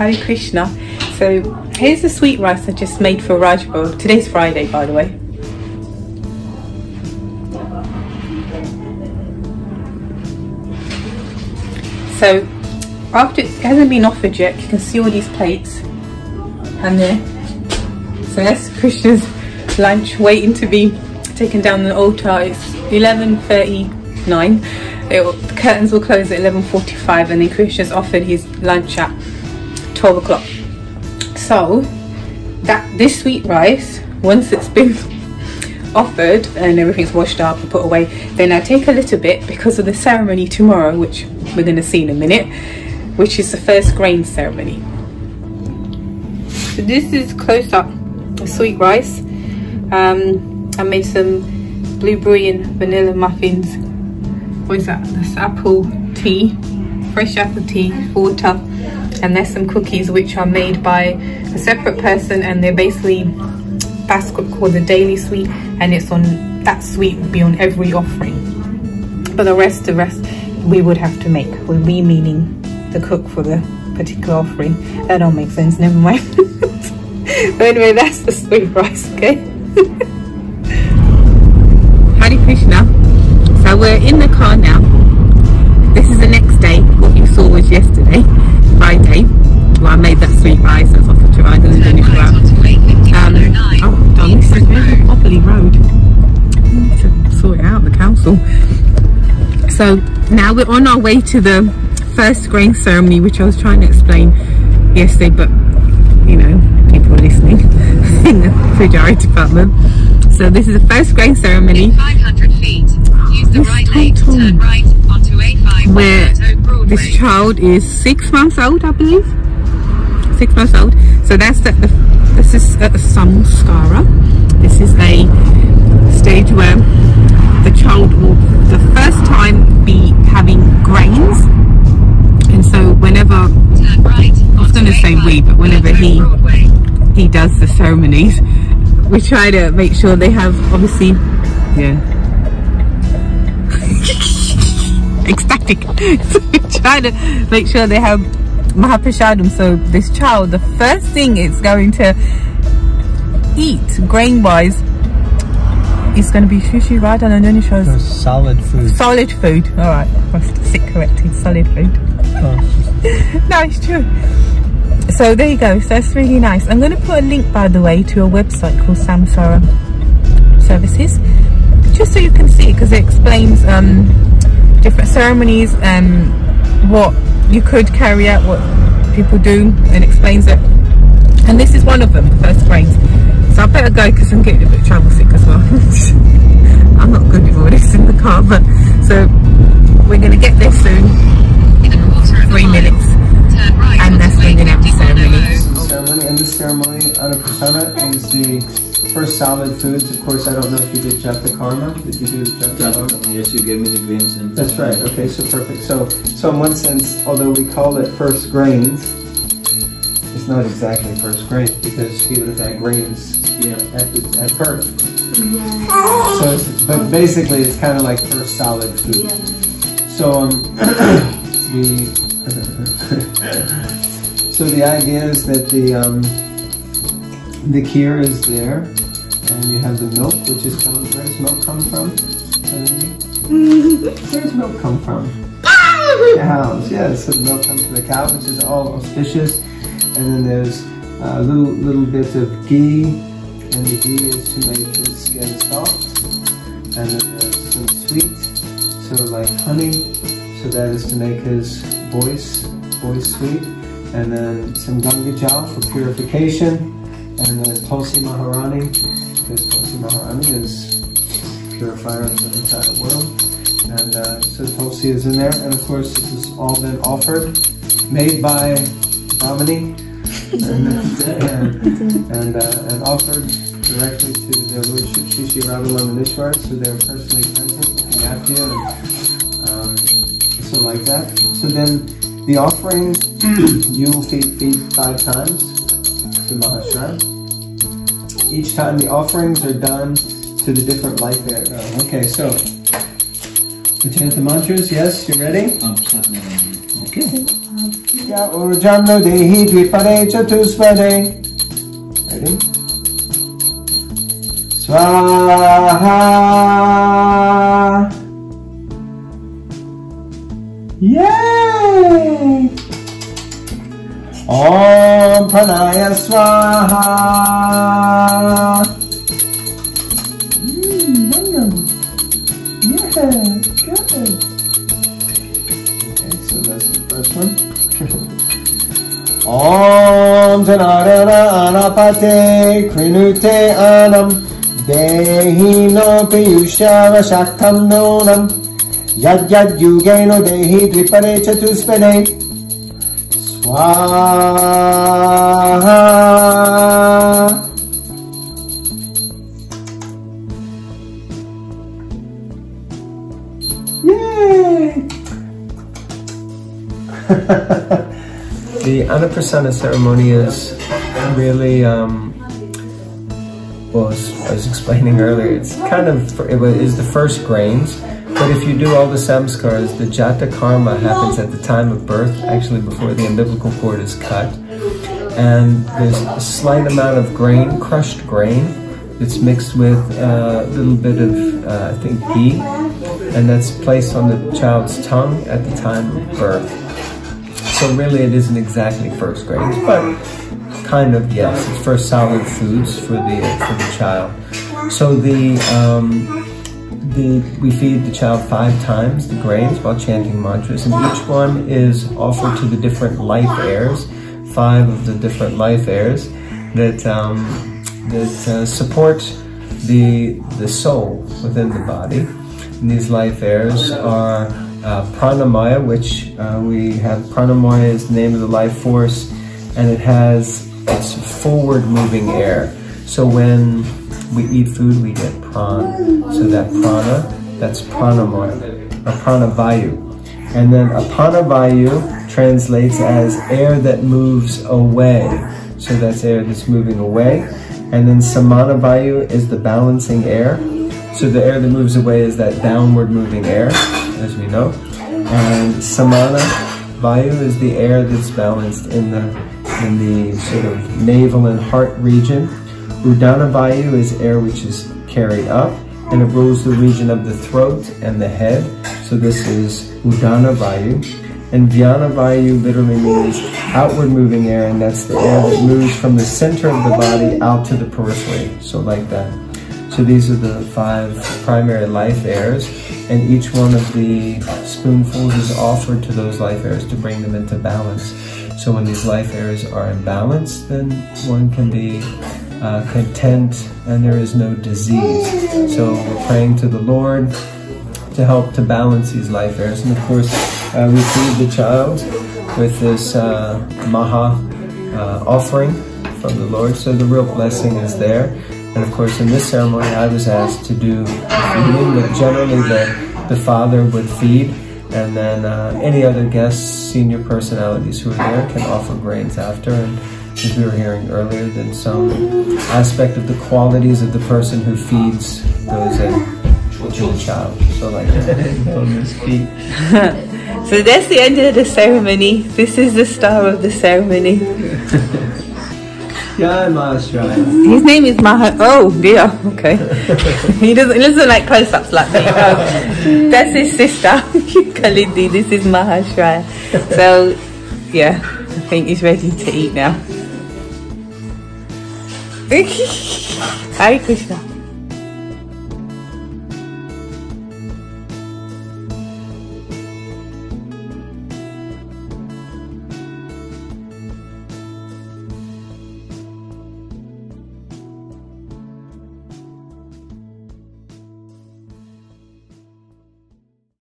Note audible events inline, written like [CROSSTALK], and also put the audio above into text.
Hare Krishna. So here's the sweet rice I just made for Rajbo. Today's Friday, by the way. So after it hasn't been offered yet, you can see all these plates and there. So that's Krishna's lunch waiting to be taken down the altar. It's 11.39. the curtains will close at 11.45 and then Krishna's offered his lunch at 12 o'clock. So that this sweet rice, once it's been [LAUGHS] offered and everything's washed up and put away, then I take a little bit because of the ceremony tomorrow, which we're going to see in a minute, which is the first grain ceremony. So this is close up sweet rice. Um, I made some blueberry and vanilla muffins. What is that? That's apple tea, fresh apple tea, water, and there's some cookies which are made by a separate person and they're basically basket called the daily sweet and it's on that sweet would be on every offering. But the rest the rest we would have to make. With we meaning the cook for the particular offering. That don't make sense. Never mind. [LAUGHS] But anyway that's the sweet rice okay? [LAUGHS] Hare Krishna. So we're in the car now. This is the next day. What you saw was yesterday [LAUGHS] Friday. Well I made that sweet rice that's offered to ride and then it um, oh darn this is wobbly road. To sort it out the council. So now we're on our way to the first grain ceremony which I was trying to explain yesterday but you know people are listening [LAUGHS] in the Pujari department. So this is the first grain ceremony. In 500 feet, use the right lane to turn right onto A5 where West Oak Broadway. This child is six months old I believe. Six months old. So that's the, the this is a samskara this is a stage where the child will the first time be having grains. And so whenever right going to say we but whenever he he does the ceremonies we try to make sure they have obviously yeah [LAUGHS] ecstatic so we try to make sure they have mahaprashadam so this child the first thing it's going to eat grain wise is going to be shushi right and then shows Those solid food. solid food all right i must sit corrected solid food Oh, [LAUGHS] no, it's true. So there you go. So that's really nice. I'm going to put a link, by the way, to a website called Samskara Services, just so you can see, because it explains um, different ceremonies and what you could carry out, what people do, and explains it. And this is one of them, first grains. So I better go because I'm getting a bit travel sick as well. [LAUGHS] I'm not good with all this in the car, but first solid foods. Of course, I don't know if you did Jata Karma. Did you do Jata Karma? Yes, you gave me the greens and. That's right. Okay, so perfect. So, so in one sense, although we call it first grains, it's not exactly first grains because he would have had grains Yeah. at, the, at birth. So, it's, but basically, it's kind of like first solid food. So, um, [COUGHS] the [LAUGHS] so the idea is that the um, the kheer is there, and you have the milk, which is come. Where does milk come from? Mm-hmm. Where does milk come from? [LAUGHS] Cows. Yes, so the milk comes from the cow, which is all auspicious, and then there's a little little bit of ghee, and the ghee is to make his skin soft, and then there's some sweet, so like honey, so that is to make his voice voice sweet, and then some Ganga Jal for purification, and then Tulsi Maharani, because Tulsi Maharani is purifier of the entire world. And uh, so Tulsi is in there, and of course this has all been offered, made by Brahmani, and, and, and, uh, and offered directly to their Lordship Shri Radha-Londonishvara, so they're personally present, after you, and um, so like that. So then the offering, [CLEARS THROAT] you feed, feed five times to. Each time the offerings are done to the different life area. Uh, okay, so we chant the mantras. Yes, you ready? Um, something like that. Okay. Ya dehi chatuspade. Ready? Swaha. Yay! First one. [LAUGHS] Om Janarana Anapate Krinute Anam Dehi no Piyusha Vashaktam Nonam Yad Yad Yugeno Dehi Dvipade Chatuspade Swaha Yay! [LAUGHS] the Annaprasana ceremony is really, um, well, as I was explaining earlier, it's kind of, it wa- the first grains, but if you do all the samskars, the jata karma happens at the time of birth, actually before the umbilical cord is cut. And there's a slight amount of grain, crushed grain, that's mixed with uh, a little bit of, uh, I think, ghee, and that's placed on the child's tongue at the time of birth. So really it isn't exactly first grains, but kind of yes, it's first solid foods for the for the child. So the um, the we feed the child five times the grains while chanting mantras, and each one is offered to the different life heirs, five of the different life heirs that um, that uh, support the the soul within the body. And these life airs are uh, pranamaya, which uh, we have pranamaya is the name of the life force, and it has it's forward moving air. So when we eat food, we get prana. So that prana, that's pranamaya, or pranavayu. And then apanavayu translates as air that moves away. So that's air that's moving away. And then samanavayu is the balancing air. So the air that moves away is that downward moving air, as we know. And samana vayu is the air that's balanced in the in the sort of navel and heart region. Udana vayu is air which is carried up and it rules the region of the throat and the head. So this is Udana vayu. And Vyana vayu literally means outward moving air and that's the air that moves from the center of the body out to the periphery. So like that. So these are the five primary life airs, and each one of the spoonfuls is offered to those life airs to bring them into balance. So when these life airs are in balance, then one can be uh, content and there is no disease. So we're praying to the Lord to help to balance these life airs. And of course, uh, we feed the child with this uh, maha uh, offering from the Lord. So the real blessing is there. And of course, in this ceremony, I was asked to do feeding, but generally the, the father would feed, and then uh, any other guests, senior personalities who are there can offer grains after. And as we were hearing earlier, then some aspect of the qualities of the person who feeds those in child. So like uh, feet. [LAUGHS] So that's the end of the ceremony. This is the star of the ceremony. [LAUGHS] His name is Maha. Oh dear. Okay. [LAUGHS] he doesn't he doesn't like close-ups like me. Oh, that's his sister, Kalindi. This is Mahashraya. So, yeah, I think he's ready to eat now. Hare Krishna.